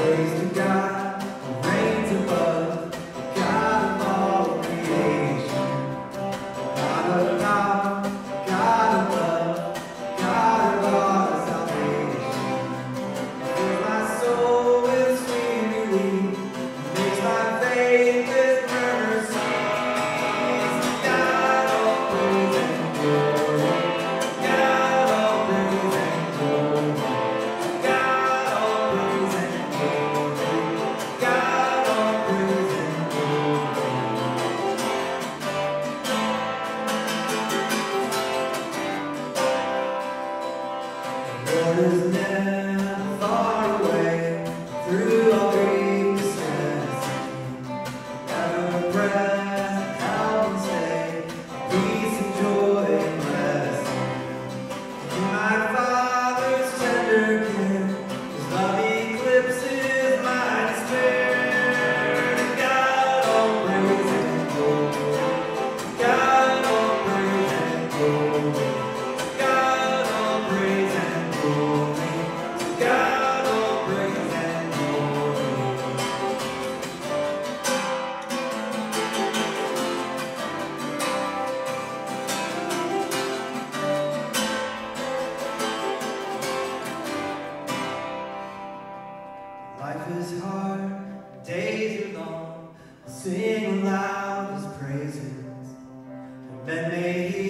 praise to God. breath. Life is hard, days are long. I'll sing aloud his praises. And men may hear.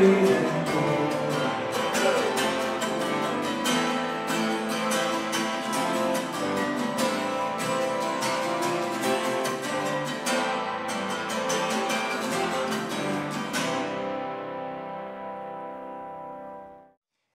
free.